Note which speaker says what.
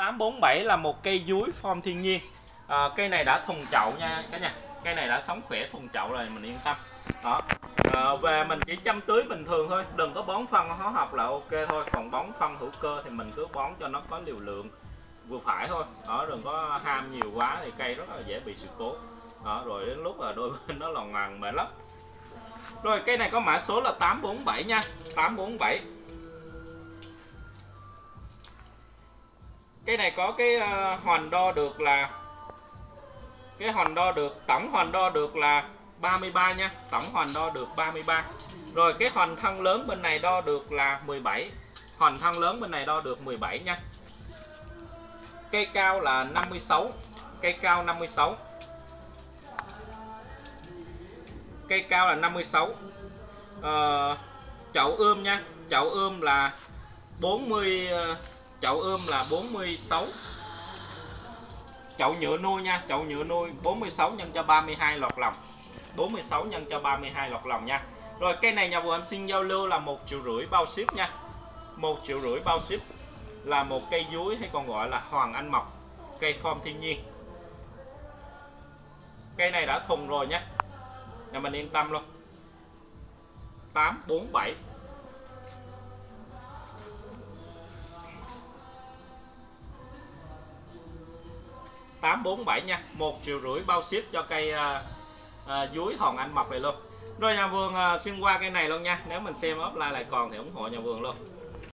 Speaker 1: 847 là một cây dúi form thiên nhiên. À, cây này đã thùng chậu nha cả nhà. Cây này đã sống khỏe thùng chậu rồi mình yên tâm. Đó. À, về mình chỉ chăm tưới bình thường thôi đừng có bón phân hóa học là ok thôi. Còn bón phân hữu cơ thì mình cứ bón cho nó có liều lượng vừa phải thôi. Đó đừng có ham nhiều quá thì cây rất là dễ bị sự cố. Đó rồi đến lúc là đôi bên nó lòn ngoằn mệt lắm. Rồi cây này có mã số là 847 nha. 847 cái này có cái ờ, uh, hoàn đo được là cái hoàn đo được tổng hoàn đo được là 33 nha. Tổng hoàn đo được 33 rồi cái hoàn thân lớn bên này đo được là 17 hoàn thân lớn bên này đo được 17 nha. Cây cao là 56 cây cao 56 cây cao là 56 ờ, chậu ươm nha. Chậu ươm là 40 chậu ươm là 46 chậu nhựa nuôi nha, chậu nhựa nuôi 46 nhân cho 32 lọt lòng. 46 nhân cho 32 lọt lòng nha. Rồi cây này nhà vườn em xin giao lưu là một triệu rưỡi bao ship nha. Một triệu rưỡi bao ship là một cây dúi hay còn gọi là hoàng anh mộc cây form thiên nhiên. Cây này đã thùng rồi nhé nhà mình yên tâm luôn. 847 847 nha. Một triệu rưỡi bao ship cho cây à, à, dưới hòn anh mập này luôn. Rồi nhà vườn à, xin qua cây này luôn nha. Nếu mình xem offline lại còn thì ủng hộ nhà vườn luôn.